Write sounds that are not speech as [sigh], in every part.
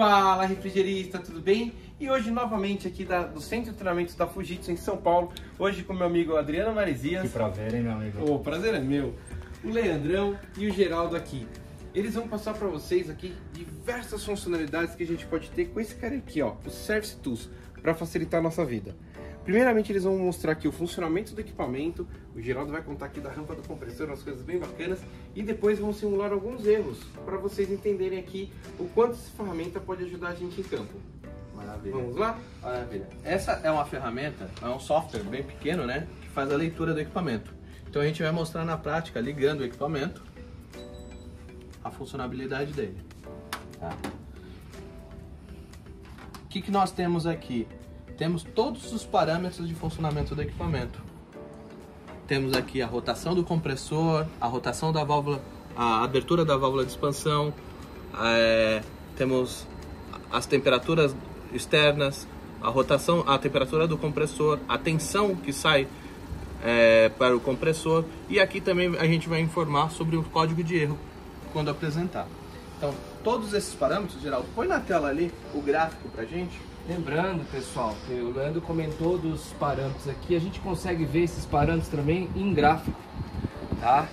Fala refrigerista, tudo bem? E hoje novamente aqui da, do Centro de Treinamentos da Fujitsu em São Paulo, hoje com meu amigo Adriano Marizias. Que prazer, hein, meu amigo? O prazer é meu. O Leandrão e o Geraldo aqui. Eles vão passar para vocês aqui diversas funcionalidades que a gente pode ter com esse cara aqui, ó, o Service Tools, para facilitar a nossa vida. Primeiramente, eles vão mostrar aqui o funcionamento do equipamento, o Geraldo vai contar aqui da rampa do compressor, umas coisas bem bacanas, e depois vão simular alguns erros, para vocês entenderem aqui o quanto essa ferramenta pode ajudar a gente em campo. Maravilha. Vamos lá? Maravilha. Essa é uma ferramenta, é um software bem pequeno, né? Que faz a leitura do equipamento. Então a gente vai mostrar na prática, ligando o equipamento, a funcionabilidade dele. Tá? O que, que nós temos aqui? Temos todos os parâmetros de funcionamento do equipamento. Temos aqui a rotação do compressor, a rotação da válvula, a abertura da válvula de expansão, é, temos as temperaturas externas, a rotação, a temperatura do compressor, a tensão que sai é, para o compressor e aqui também a gente vai informar sobre o código de erro quando apresentar. Então, todos esses parâmetros, Geraldo, põe na tela ali o gráfico para gente. Lembrando, pessoal, que o Leandro comentou dos parâmetros aqui, a gente consegue ver esses parâmetros também em gráfico, tá?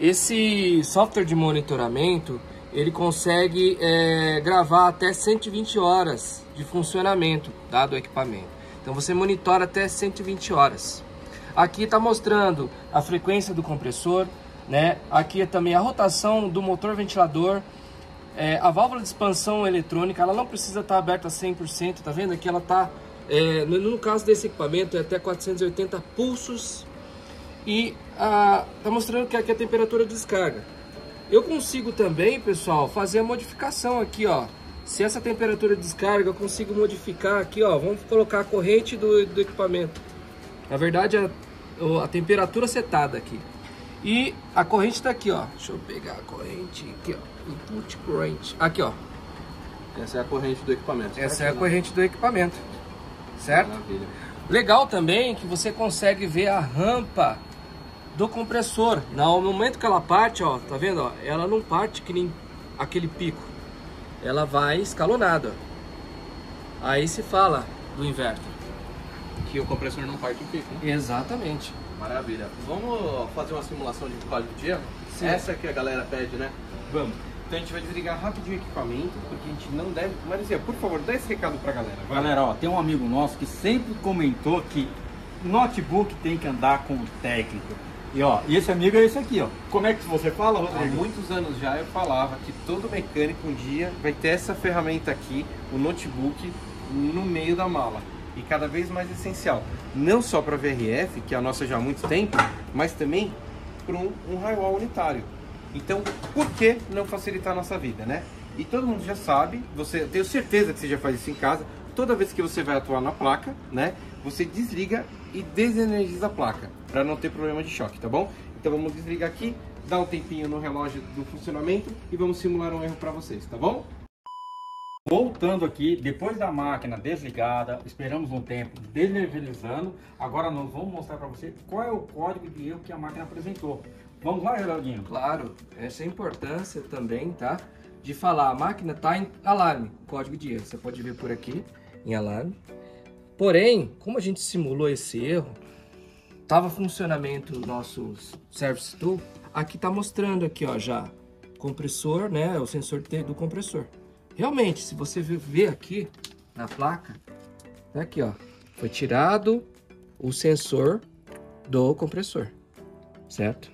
Esse software de monitoramento, ele consegue é, gravar até 120 horas de funcionamento tá, do equipamento. Então você monitora até 120 horas. Aqui está mostrando a frequência do compressor, né? Aqui é também a rotação do motor ventilador, é, a válvula de expansão eletrônica, ela não precisa estar aberta 100%, tá vendo? Aqui ela está, é, no, no, caso desse equipamento, é até 480 pulsos e está mostrando que aqui é a temperatura de descarga. Eu consigo também, pessoal, fazer a modificação aqui, ó. Se essa temperatura de descarga, eu consigo modificar aqui, ó. Vamos colocar a corrente do, do equipamento. Na verdade, a, a temperatura setada aqui. E a corrente está aqui, ó. Deixa eu pegar a corrente aqui, ó. Input current. Aqui, ó. Essa é a corrente do equipamento. Essa é a corrente do equipamento. Certo? Maravilha. Legal também que você consegue ver a rampa do compressor. No momento que ela parte, ó, tá vendo? Ó, ela não parte que nem aquele pico. Ela vai escalonada. Aí se fala do inverter. Que o compressor não parte em pico. Né? Exatamente. Maravilha. Vamos fazer uma simulação de código de erro? Sim. Essa que a galera pede, né? Vamos. Então a gente vai desligar rapidinho o equipamento, porque a gente não deve... Marizia, por favor, dá esse recado pra galera. Vai. Galera, ó, tem um amigo nosso que sempre comentou que notebook tem que andar com o técnico. E ó, e esse amigo é esse aqui, ó. Como é que você fala, Rodrigo? Há muitos anos já eu falava que todo mecânico um dia vai ter essa ferramenta aqui, o notebook, no meio da mala. E cada vez mais essencial. Não só para VRF, que é a nossa já há muito tempo, mas também para um, um highwall unitário. Então, por que não facilitar a nossa vida, né? E todo mundo já sabe, você tenho certeza que você já faz isso em casa. Toda vez que você vai atuar na placa, né? Você desliga e desenergiza a placa para não ter problema de choque, tá bom? Então vamos desligar aqui, dar um tempinho no relógio do funcionamento e vamos simular um erro para vocês, tá bom? Voltando aqui, depois da máquina desligada, esperamos um tempo deslevelizando. Agora nós vamos mostrar para você qual é o código de erro que a máquina apresentou. Vamos lá, Geraldinho? Claro, essa é a importância também, tá? De falar, a máquina está em alarme, código de erro. Você pode ver por aqui, em alarme. Porém, como a gente simulou esse erro, estava funcionamento nosso Service Tool, aqui está mostrando aqui, ó, já compressor, né, o sensor do compressor. Realmente, se você ver aqui na placa, tá aqui, ó, foi tirado o sensor do compressor, certo?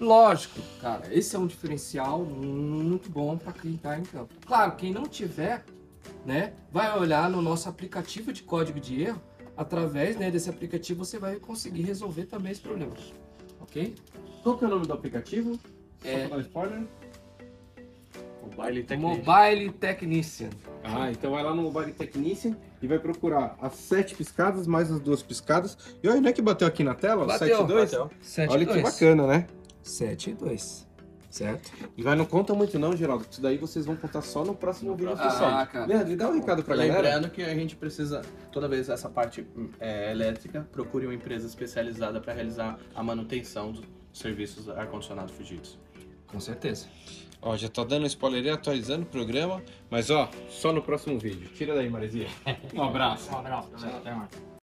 Lógico, cara, esse é um diferencial muito bom para quem está em campo. Claro, quem não tiver, né, vai olhar no nosso aplicativo de código de erro. Através né, desse aplicativo você vai conseguir resolver também esse problema, ok? Qual que é o nome do aplicativo? É... Só spoiler? Mobile Technician. Mobile Technician. Ah, então vai lá no Mobile Technician e vai procurar as sete piscadas mais as duas piscadas. E olha, não é que bateu aqui na tela? Bateu, 7 2? bateu. 7 Olha que bacana, né? 7 e 2. Certo? E vai, não conta muito não, Geraldo. Isso daí vocês vão contar só no próximo vídeo Ah, oficial. cara. Leandro, dá um recado pra galera. Lembrando que a gente precisa, toda vez essa parte é, elétrica, procure uma empresa especializada para realizar a manutenção dos serviços ar-condicionado Fujitsu. Com certeza. Ó, já tá dando spoiler e atualizando o programa, mas ó, só no próximo vídeo. Tira daí, Maresia. [laughs] Um abraço. Um abraço. Até mais.